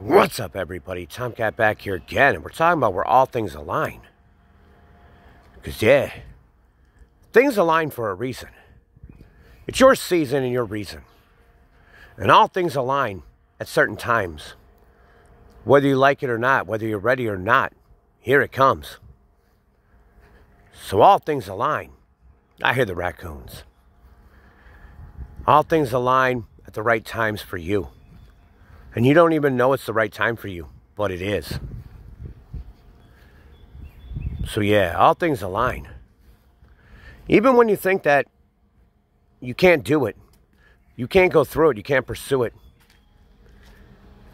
What's up, everybody? Tomcat back here again, and we're talking about where all things align. Because, yeah, things align for a reason. It's your season and your reason. And all things align at certain times. Whether you like it or not, whether you're ready or not, here it comes. So all things align. I hear the raccoons. All things align at the right times for you. And you don't even know it's the right time for you, but it is. So, yeah, all things align. Even when you think that you can't do it, you can't go through it, you can't pursue it,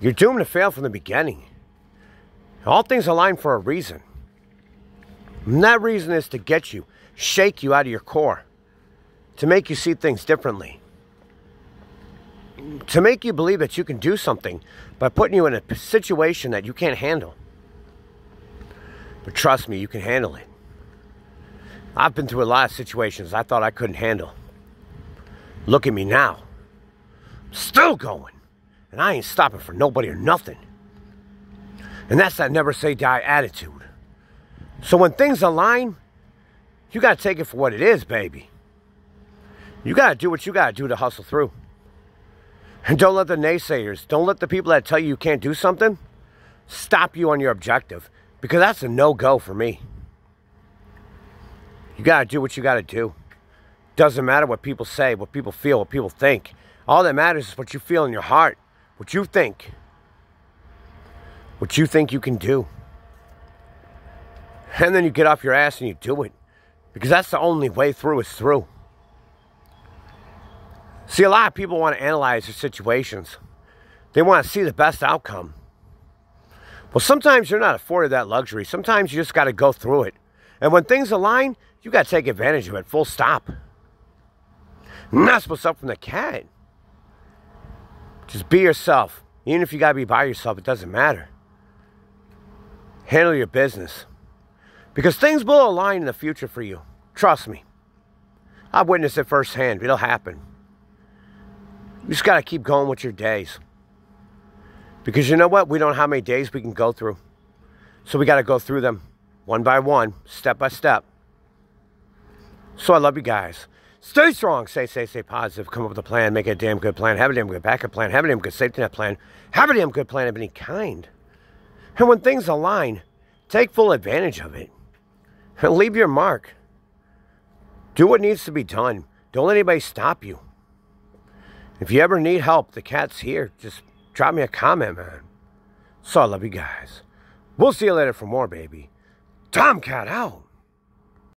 you're doomed to fail from the beginning. All things align for a reason. And that reason is to get you, shake you out of your core, to make you see things differently to make you believe that you can do something by putting you in a situation that you can't handle. But trust me, you can handle it. I've been through a lot of situations I thought I couldn't handle. Look at me now. still going. And I ain't stopping for nobody or nothing. And that's that never say die attitude. So when things align, you got to take it for what it is, baby. You got to do what you got to do to hustle through. And don't let the naysayers, don't let the people that tell you you can't do something stop you on your objective because that's a no go for me. You got to do what you got to do. Doesn't matter what people say, what people feel, what people think. All that matters is what you feel in your heart, what you think, what you think you can do. And then you get off your ass and you do it because that's the only way through is through. See, a lot of people want to analyze their situations. They want to see the best outcome. Well, sometimes you're not afforded that luxury. Sometimes you just got to go through it. And when things align, you got to take advantage of it, full stop. And that's what's up from the cat. Just be yourself. Even if you got to be by yourself, it doesn't matter. Handle your business. Because things will align in the future for you. Trust me. I've witnessed it firsthand. It'll happen. You just got to keep going with your days. Because you know what? We don't know how many days we can go through. So we got to go through them one by one, step by step. So I love you guys. Stay strong. Stay, stay, stay positive. Come up with a plan. Make a damn good plan. Have a damn good backup plan. Have a damn good safety net plan. Have a damn good plan of any kind. And when things align, take full advantage of it. Leave your mark. Do what needs to be done. Don't let anybody stop you. If you ever need help, the cat's here. Just drop me a comment, man. So I love you guys. We'll see you later for more, baby. Tomcat out.